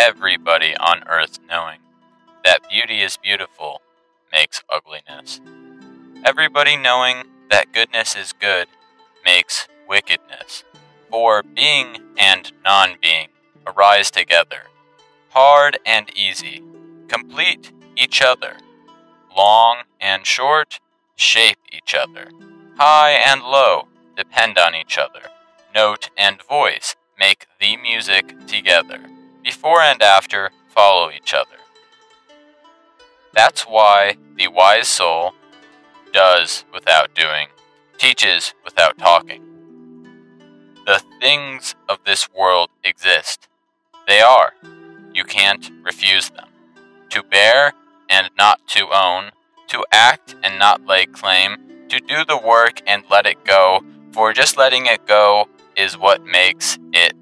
everybody on earth knowing that beauty is beautiful makes ugliness. Everybody knowing that goodness is good makes wickedness. For being and non being arise together, hard and easy, complete each other, long and short shape each other, high and low depend on each other, note and voice make the music together, before and after follow each other. That's why the wise soul does without doing, teaches without talking. The things of this world exist. They are. You can't refuse them. To bear and not to own, to act and not lay claim, to do the work and let it go, for just letting it go is what makes it.